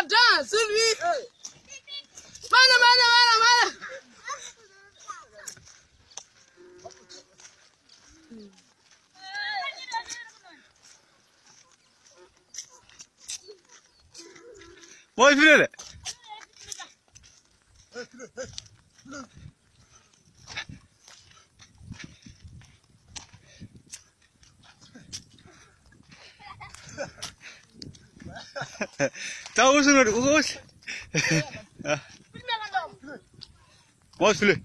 Ada Sulbi. Mana mana mana mana. Vay Tausend oder groß? Was beli.